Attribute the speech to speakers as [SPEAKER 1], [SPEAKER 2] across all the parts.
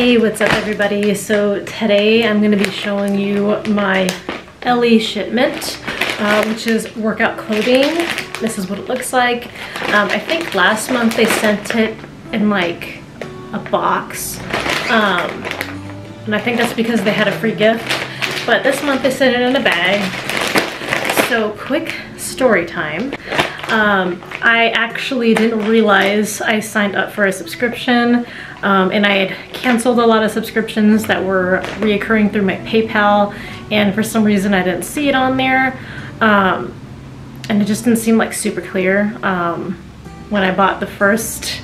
[SPEAKER 1] Hey, what's up everybody? So today I'm going to be showing you my Ellie shipment, uh, which is workout clothing. This is what it looks like. Um, I think last month they sent it in like a box. Um, and I think that's because they had a free gift. But this month they sent it in a bag. So quick story time. Um, I actually didn't realize I signed up for a subscription um, and I had canceled a lot of subscriptions that were reoccurring through my PayPal and for some reason I didn't see it on there. Um, and it just didn't seem like super clear um, when I bought the first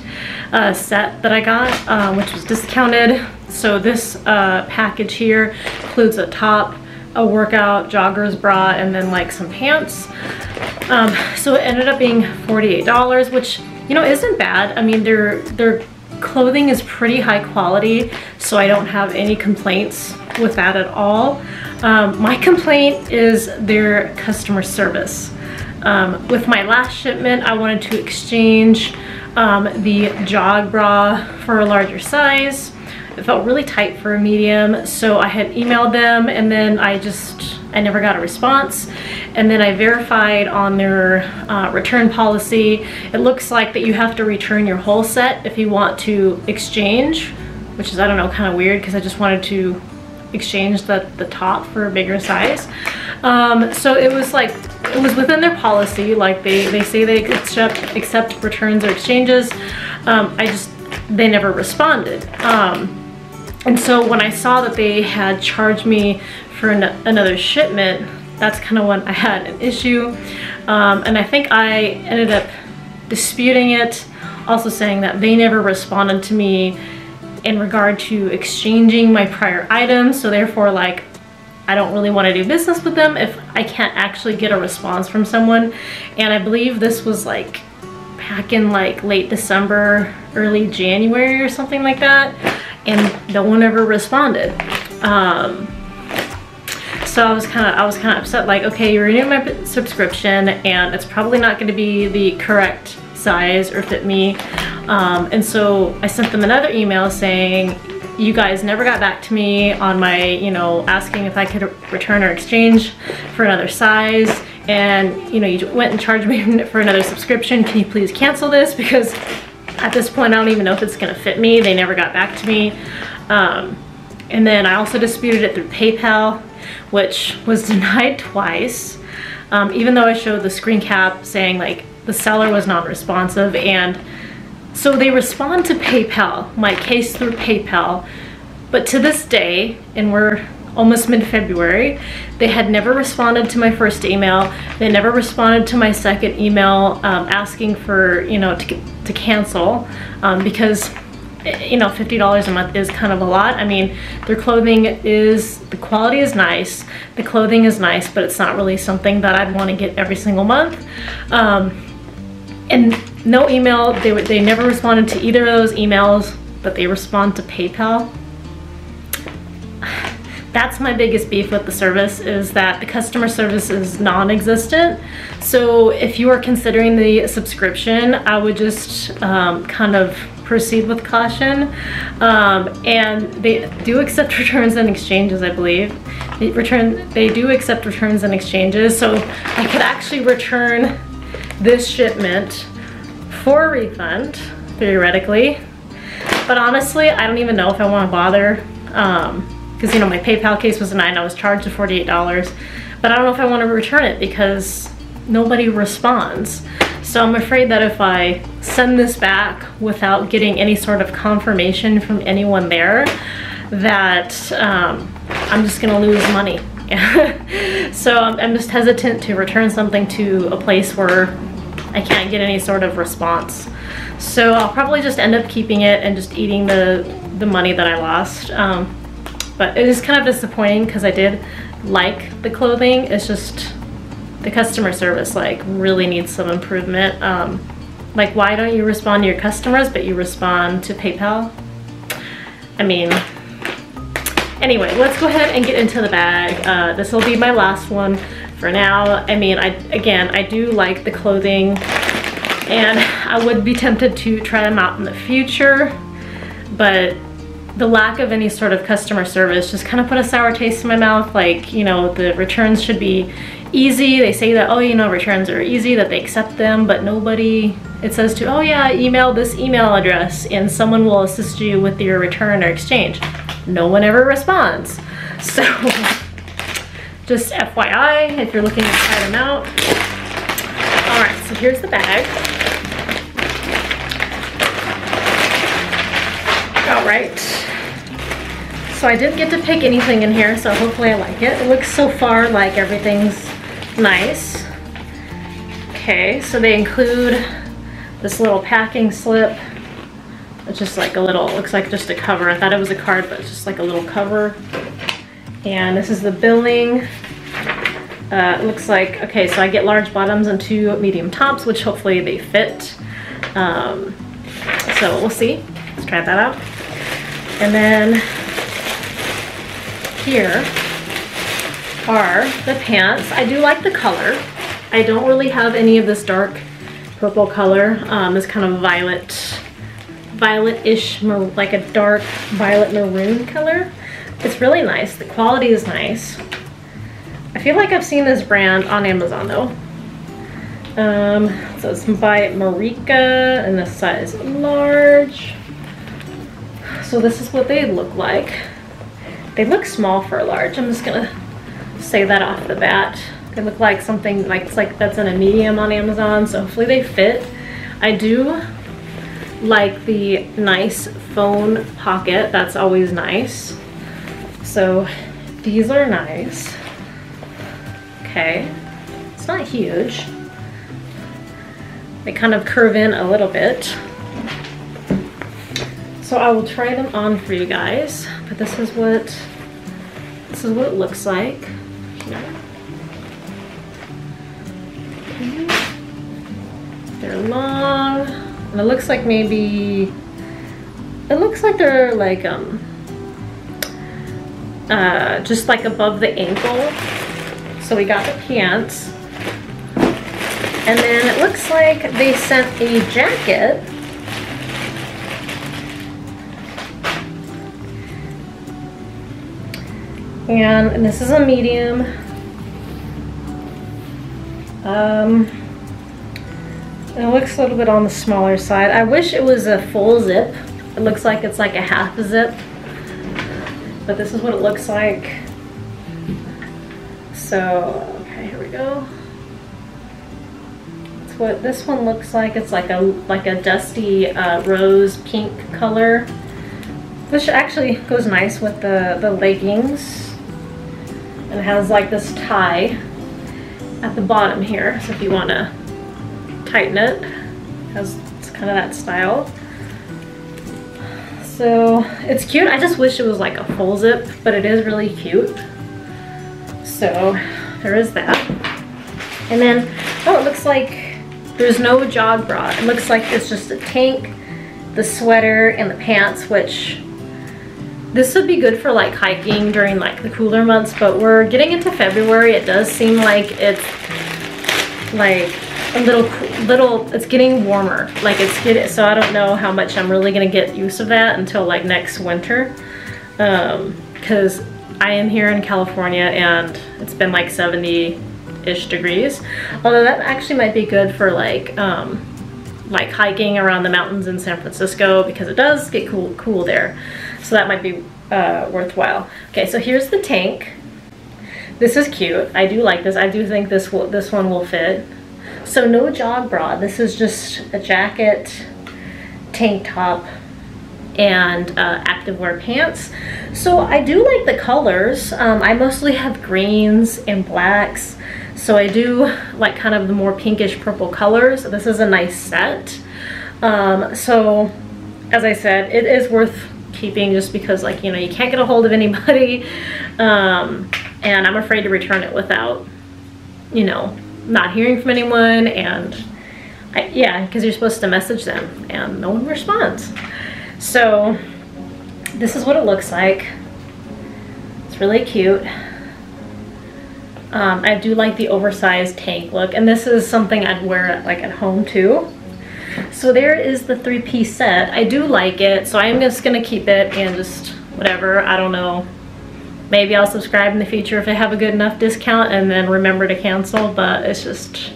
[SPEAKER 1] uh, set that I got uh, which was discounted. So this uh, package here includes a top a workout joggers bra and then like some pants um, so it ended up being $48 which you know isn't bad. I mean their their clothing is pretty high quality so I don't have any complaints with that at all. Um, my complaint is their customer service. Um, with my last shipment I wanted to exchange um, the jog bra for a larger size. It felt really tight for a medium, so I had emailed them and then I just, I never got a response. And then I verified on their uh, return policy. It looks like that you have to return your whole set if you want to exchange, which is, I don't know, kind of weird because I just wanted to exchange the, the top for a bigger size. Um, so it was like, it was within their policy, like they, they say they accept, accept returns or exchanges. Um, I just, they never responded. Um, and so when I saw that they had charged me for an another shipment, that's kind of when I had an issue. Um, and I think I ended up disputing it, also saying that they never responded to me in regard to exchanging my prior items. So therefore like, I don't really want to do business with them if I can't actually get a response from someone. And I believe this was like back in like late December, early January or something like that and no one ever responded. Um, so I was kind of I was kind of upset like okay you renewed my subscription and it's probably not going to be the correct size or fit me. Um, and so I sent them another email saying you guys never got back to me on my you know asking if I could return or exchange for another size. And you know you went and charged me for another subscription. Can you please cancel this? Because at this point, I don't even know if it's gonna fit me. They never got back to me. Um, and then I also disputed it through PayPal, which was denied twice. Um, even though I showed the screen cap saying like the seller was non-responsive and so they respond to PayPal, my case through PayPal, but to this day, and we're almost mid-February. They had never responded to my first email. They never responded to my second email um, asking for, you know, to, to cancel um, because you know, $50 a month is kind of a lot. I mean, their clothing is, the quality is nice, the clothing is nice, but it's not really something that I'd want to get every single month. Um, and no email, they, they never responded to either of those emails, but they respond to PayPal that's my biggest beef with the service is that the customer service is non-existent. So if you are considering the subscription, I would just um, kind of proceed with caution. Um, and they do accept returns and exchanges, I believe. They return, they do accept returns and exchanges. So I could actually return this shipment for refund, theoretically. But honestly, I don't even know if I want to bother. Um, because you know my PayPal case was a nine, I was charged $48, but I don't know if I want to return it because nobody responds. So I'm afraid that if I send this back without getting any sort of confirmation from anyone there, that um, I'm just gonna lose money. so I'm, just hesitant to return something to a place where I can't get any sort of response. So I'll probably just end up keeping it and just eating the, the money that I lost. Um, but it is kind of disappointing because I did like the clothing. It's just the customer service like really needs some improvement. Um, like why don't you respond to your customers but you respond to PayPal? I mean, anyway, let's go ahead and get into the bag. Uh, this will be my last one for now. I mean, I again, I do like the clothing and I would be tempted to try them out in the future, but the lack of any sort of customer service just kind of put a sour taste in my mouth. Like, you know, the returns should be easy. They say that, oh, you know, returns are easy, that they accept them, but nobody, it says to, oh yeah, email this email address and someone will assist you with your return or exchange. No one ever responds. So just FYI, if you're looking to try them out. All right, so here's the bag. All right. So I didn't get to pick anything in here, so hopefully I like it. It looks so far like everything's nice. Okay, so they include this little packing slip. It's just like a little, looks like just a cover. I thought it was a card, but it's just like a little cover. And this is the billing. Uh, looks like, okay, so I get large bottoms and two medium tops, which hopefully they fit. Um, so we'll see. Let's try that out. And then here are the pants. I do like the color. I don't really have any of this dark purple color. Um, this kind of violet, violet-ish, like a dark violet maroon color. It's really nice. The quality is nice. I feel like I've seen this brand on Amazon though. Um, so it's by Marika and the size large. So this is what they look like. They look small for a large. I'm just gonna say that off the bat. They look like something like like that's in a medium on Amazon, so hopefully they fit. I do like the nice phone pocket. That's always nice. So these are nice. Okay, it's not huge. They kind of curve in a little bit. So I will try them on for you guys, but this is what this is what it looks like. They're long, and it looks like maybe it looks like they're like um uh, just like above the ankle. So we got the pants. And then it looks like they sent a jacket. And, this is a medium. Um, it looks a little bit on the smaller side. I wish it was a full zip. It looks like it's like a half zip but this is what it looks like. So, okay, here we go. It's what this one looks like. It's like a like a dusty uh, rose pink color, which actually goes nice with the, the leggings. And has like this tie at the bottom here. So if you want to tighten it, it has it's kind of that style. So it's cute. I just wish it was like a full zip, but it is really cute. So there is that. And then, oh, it looks like there's no jog bra. It looks like it's just a tank, the sweater, and the pants, which this would be good for like hiking during like the cooler months, but we're getting into February. It does seem like it's like a little, little, it's getting warmer. Like it's getting, so I don't know how much I'm really gonna get use of that until like next winter. Um, cause I am here in California and it's been like 70-ish degrees. Although that actually might be good for like, um, like hiking around the mountains in San Francisco because it does get cool, cool there. So that might be uh, worthwhile. Okay, so here's the tank. This is cute. I do like this. I do think this will, this one will fit. So no jog bra. This is just a jacket, tank top, and uh, activewear pants. So I do like the colors. Um, I mostly have greens and blacks. So I do like kind of the more pinkish purple colors. This is a nice set. Um, so as I said, it is worth keeping just because like, you know, you can't get a hold of anybody. Um, and I'm afraid to return it without, you know, not hearing from anyone and I, yeah, because you're supposed to message them and no one responds. So this is what it looks like. It's really cute. Um, I do like the oversized tank look and this is something I'd wear like at home too. So there is the three piece set. I do like it, so I'm just gonna keep it and just whatever, I don't know. Maybe I'll subscribe in the future if I have a good enough discount and then remember to cancel, but it's just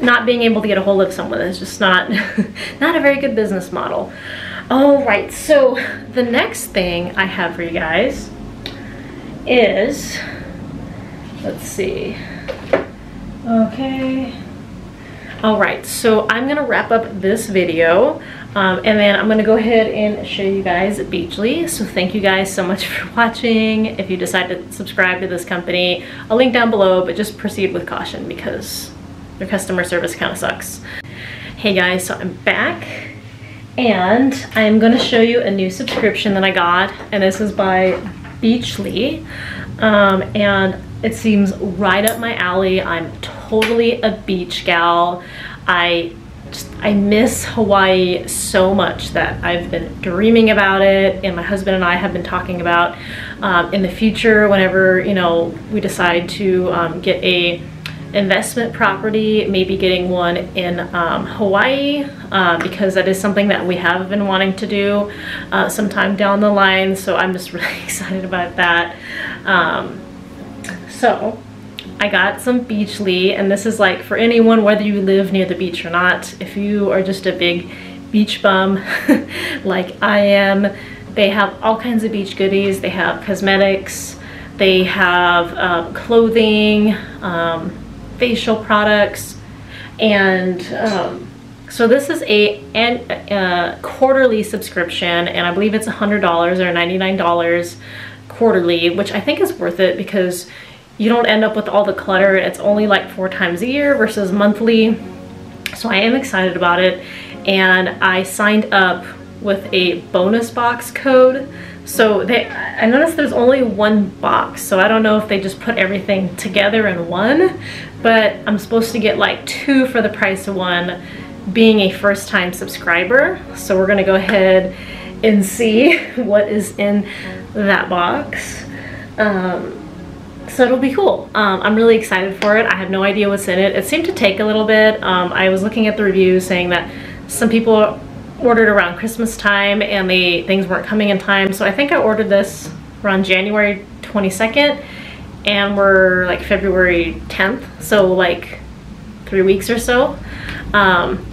[SPEAKER 1] not being able to get a hold of someone is just not, not a very good business model. All right, so the next thing I have for you guys is, let's see, okay. All right, so I'm gonna wrap up this video um, and then I'm gonna go ahead and show you guys Beachly. So thank you guys so much for watching. If you decide to subscribe to this company, I'll link down below, but just proceed with caution because their customer service kind of sucks. Hey guys, so I'm back and I'm gonna show you a new subscription that I got and this is by Beachly um, and it seems right up my alley. I'm totally a beach gal. I just, I miss Hawaii so much that I've been dreaming about it and my husband and I have been talking about um, in the future whenever you know we decide to um, get a investment property maybe getting one in um, Hawaii uh, because that is something that we have been wanting to do uh, sometime down the line so I'm just really excited about that um, so I got some Beachly and this is like for anyone whether you live near the beach or not if you are just a big beach bum like I am they have all kinds of beach goodies. They have cosmetics. They have um, clothing um, facial products. And um, so this is a, a quarterly subscription and I believe it's $100 or $99 quarterly which I think is worth it because you don't end up with all the clutter. It's only like four times a year versus monthly. So I am excited about it. And I signed up with a bonus box code. So they, I noticed there's only one box. So I don't know if they just put everything together in one, but I'm supposed to get like two for the price of one being a first time subscriber. So we're gonna go ahead and see what is in that box. Um, so it'll be cool. Um, I'm really excited for it. I have no idea what's in it. It seemed to take a little bit. Um, I was looking at the reviews saying that some people ordered around Christmas time and the things weren't coming in time. So I think I ordered this around January 22nd and we're like February 10th. So like three weeks or so. Um,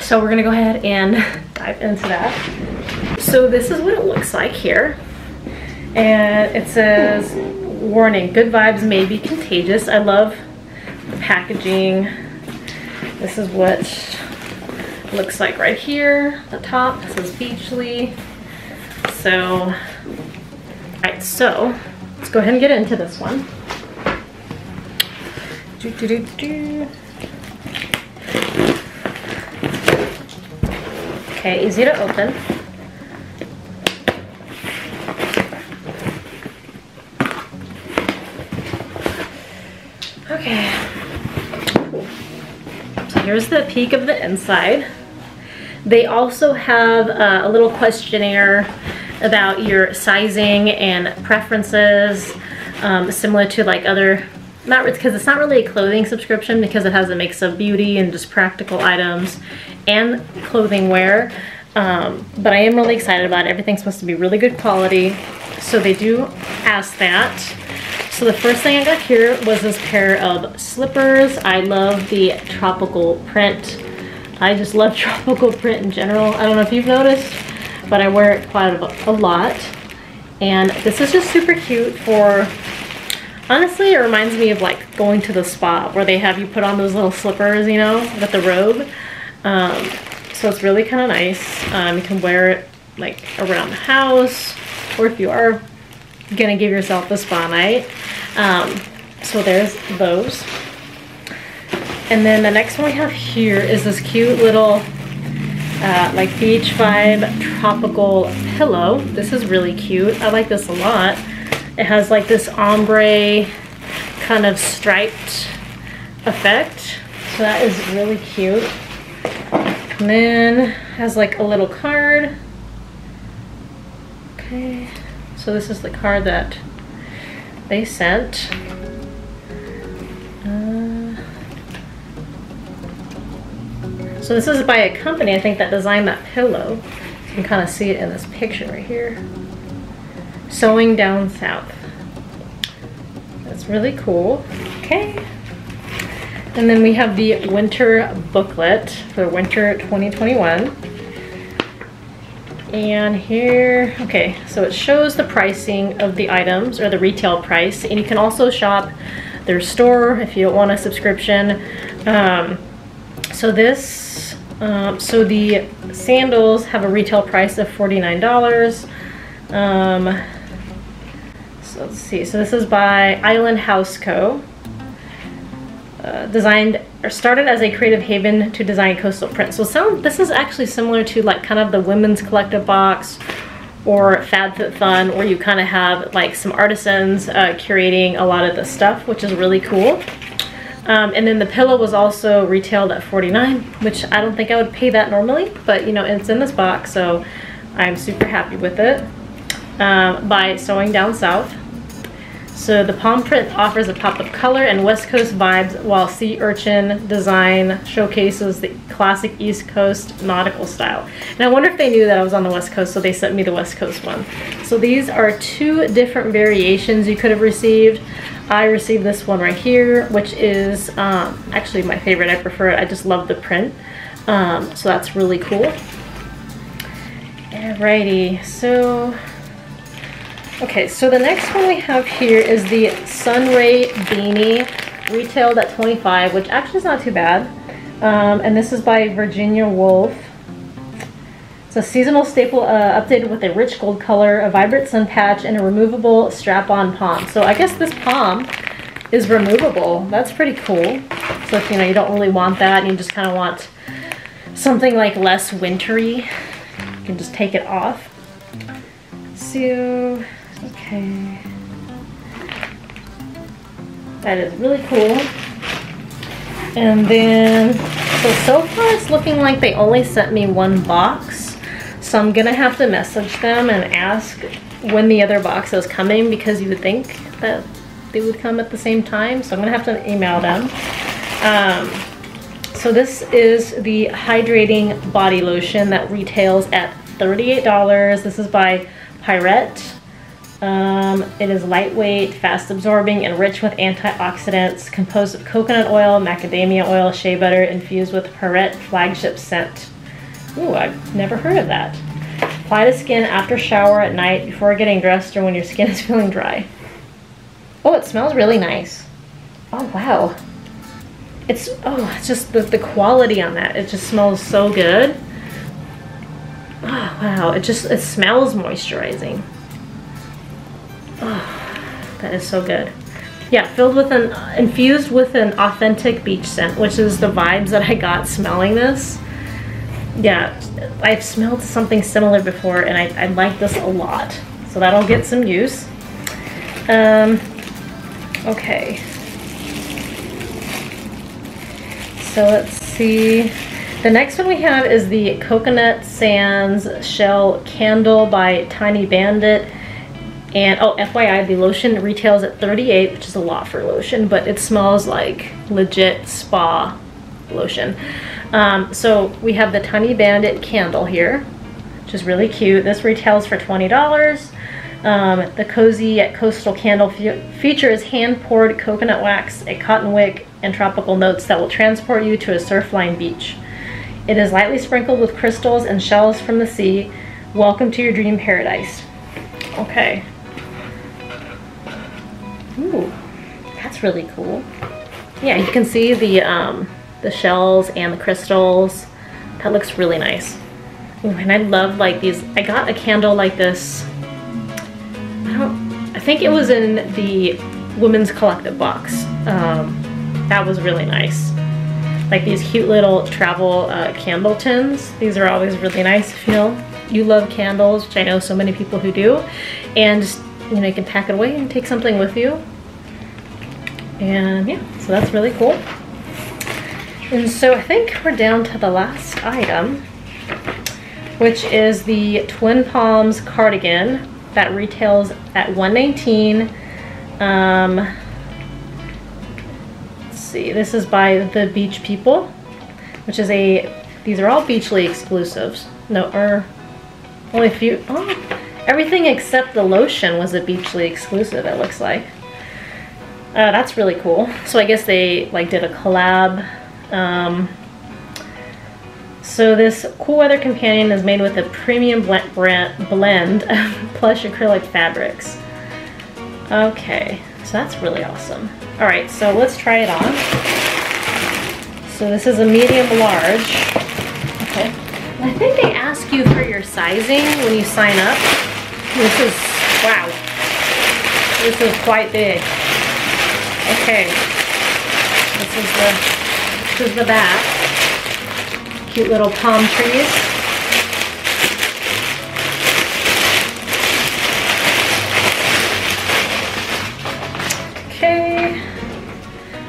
[SPEAKER 1] so we're gonna go ahead and dive into that. So this is what it looks like here. And it says warning, good vibes may be contagious. I love the packaging. This is what looks like right here, the top. This is Beachly. So, alright, so let's go ahead and get into this one. Do, do, do, do. Okay, easy to open. Here's the peek of the inside. They also have uh, a little questionnaire about your sizing and preferences, um, similar to like other, not because it's not really a clothing subscription because it has a mix of beauty and just practical items and clothing wear. Um, but I am really excited about it. Everything's supposed to be really good quality. So they do ask that. So the first thing I got here was this pair of slippers. I love the tropical print. I just love tropical print in general. I don't know if you've noticed, but I wear it quite a, a lot. And this is just super cute for, honestly, it reminds me of like going to the spa where they have you put on those little slippers, you know, with the robe. Um, so it's really kind of nice. Um, you can wear it like around the house, or if you are gonna give yourself the spa night. Um, so there's those. And then the next one we have here is this cute little uh, like beach vibe tropical pillow. This is really cute. I like this a lot. It has like this ombre kind of striped effect. So that is really cute. And then has like a little card. Okay. So this is the card that they sent. Uh, so this is by a company, I think, that designed that pillow. You can kind of see it in this picture right here. Sewing Down South. That's really cool. Okay. And then we have the winter booklet for winter 2021. And here, okay, so it shows the pricing of the items or the retail price. And you can also shop their store if you don't want a subscription. Um, so this, um, so the sandals have a retail price of $49. Um, so let's see, so this is by Island House Co. Uh, designed or started as a creative haven to design coastal prints. So some this is actually similar to like kind of the women's collective box or FabFitFun where you kind of have like some artisans uh, curating a lot of the stuff which is really cool. Um, and then the pillow was also retailed at 49 which I don't think I would pay that normally but you know it's in this box so I'm super happy with it. Um, by Sewing Down South. So the palm print offers a pop of color and West Coast vibes while Sea Urchin design showcases the classic East Coast nautical style. And I wonder if they knew that I was on the West Coast, so they sent me the West Coast one. So these are two different variations you could have received. I received this one right here, which is um, actually my favorite. I prefer it. I just love the print. Um, so that's really cool. Alrighty, so Okay, so the next one we have here is the Sunray Beanie, retailed at 25, which actually is not too bad. Um, and this is by Virginia Woolf. It's a seasonal staple uh, updated with a rich gold color, a vibrant sun patch, and a removable strap-on palm. So I guess this palm is removable. That's pretty cool. So if you know you don't really want that and you just kind of want something like less wintry, you can just take it off. So Okay. That is really cool. And then, so, so far it's looking like they only sent me one box. So I'm gonna have to message them and ask when the other box is coming because you would think that they would come at the same time. So I'm gonna have to email them. Um, so this is the hydrating body lotion that retails at $38. This is by Pirette. Um, it is lightweight, fast absorbing, and rich with antioxidants, composed of coconut oil, macadamia oil, shea butter, infused with Pirette flagship scent. Ooh, I've never heard of that. Apply to skin after shower at night before getting dressed or when your skin is feeling dry. Oh, it smells really nice. Oh, wow. It's, oh, it's just the, the quality on that. It just smells so good. Oh, wow, it just, it smells moisturizing. Oh, that is so good. Yeah, filled with an, infused with an authentic beach scent, which is the vibes that I got smelling this. Yeah, I've smelled something similar before and I, I like this a lot. So that'll get some use. Um, okay. So let's see. The next one we have is the Coconut Sands Shell Candle by Tiny Bandit. And oh, FYI, the lotion retails at 38, which is a lot for lotion, but it smells like legit spa lotion. Um, so we have the Tiny Bandit candle here, which is really cute. This retails for $20. Um, the Cozy at Coastal Candle fe features hand-poured coconut wax, a cotton wick, and tropical notes that will transport you to a surf-lined beach. It is lightly sprinkled with crystals and shells from the sea. Welcome to your dream paradise. Okay, Ooh, that's really cool. Yeah, you can see the, um, the shells and the crystals. That looks really nice. Ooh, and I love like these, I got a candle like this, I don't, I think it was in the Women's Collective box. Um, that was really nice. Like these cute little travel uh, candle tins. These are always really nice if you know you love candles, which I know so many people who do. And you know, you can pack it away and take something with you. And yeah, so that's really cool. And so I think we're down to the last item, which is the Twin Palms cardigan that retails at 119 um, let's see, this is by the Beach People, which is a, these are all Beachly exclusives. No, or only a few, oh, everything except the lotion was a Beachly exclusive, it looks like. Uh, that's really cool. So I guess they like did a collab. Um, so this Cool Weather Companion is made with a premium blend, blend of plush acrylic fabrics. Okay, so that's really awesome. All right, so let's try it on. So this is a medium large. Okay. I think they ask you for your sizing when you sign up. This is, wow. This is quite big. Okay. This is the, this is the back. Cute little palm trees. Okay.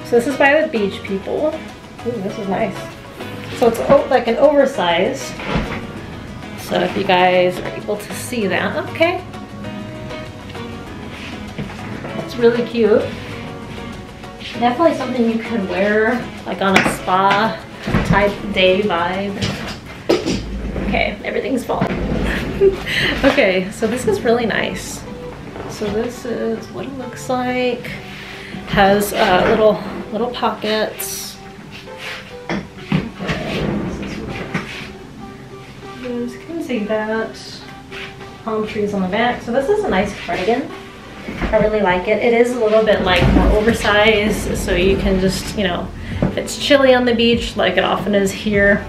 [SPEAKER 1] So this is by the beach people. Ooh, this is nice. So it's oh, like an oversized. So if you guys are able to see that, okay. It's really cute. Definitely something you could wear like on a spa type day vibe. Okay, everything's falling. okay, so this is really nice. So this is what it looks like. Has uh, little little pockets. You can see that. Palm trees on the back. So this is a nice cardigan. I really like it. It is a little bit like more oversized, so you can just, you know, if it's chilly on the beach, like it often is here,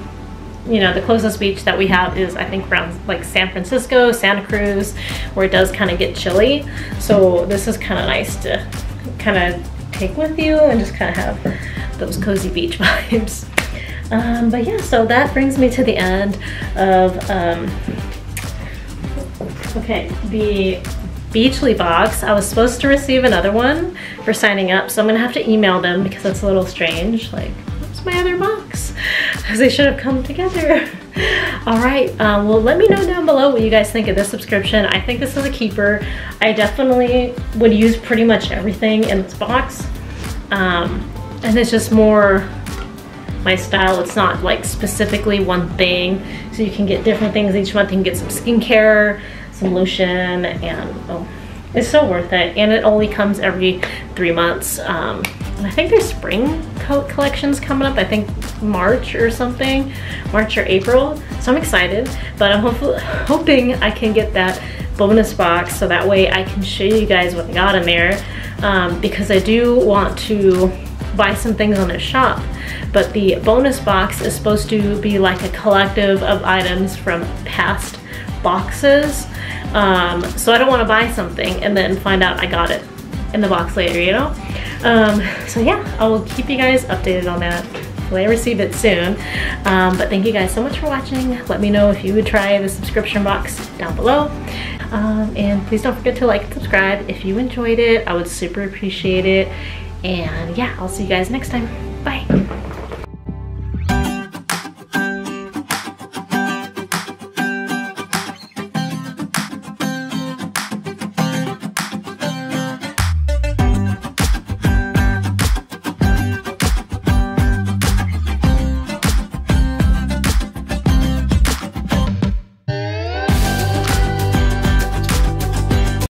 [SPEAKER 1] you know, the closest beach that we have is I think around like San Francisco, Santa Cruz, where it does kind of get chilly. So this is kind of nice to kind of take with you and just kind of have those cozy beach vibes. Um, but yeah, so that brings me to the end of, um, okay, the Beachly box. I was supposed to receive another one for signing up, so I'm gonna have to email them because that's a little strange. Like, what's my other box? Because they should have come together. All right, um, well, let me know down below what you guys think of this subscription. I think this is a keeper. I definitely would use pretty much everything in this box. Um, and it's just more my style. It's not like specifically one thing. So you can get different things each month. You can get some skincare, some lotion, and oh, it's so worth it. And it only comes every three months. Um, I think there's spring co collections coming up. I think March or something, March or April. So I'm excited, but I'm hoping I can get that bonus box so that way I can show you guys what I got in there um, because I do want to buy some things on this shop but the bonus box is supposed to be like a collective of items from past boxes um, so I don't want to buy something and then find out I got it in the box later, you know? Um, so yeah, I will keep you guys updated on that. I receive it soon. Um, but thank you guys so much for watching. Let me know if you would try the subscription box down below. Um, and please don't forget to like and subscribe if you enjoyed it. I would super appreciate it. And yeah, I'll see you guys next time. Bye.